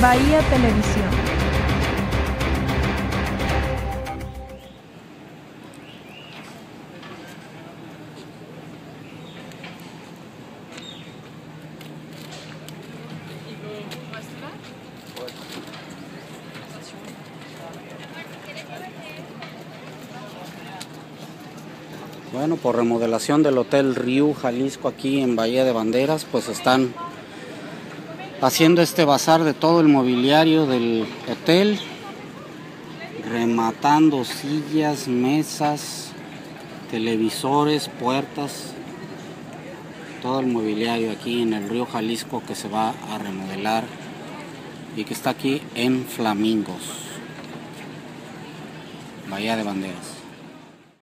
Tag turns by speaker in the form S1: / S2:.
S1: Bahía Televisión.
S2: Bueno, por remodelación del Hotel Riu Jalisco aquí en Bahía de Banderas, pues están haciendo este bazar de todo el mobiliario del hotel, rematando sillas, mesas, televisores, puertas, todo el mobiliario aquí en el río Jalisco que se va a remodelar y que está aquí en Flamingos, Bahía de Banderas.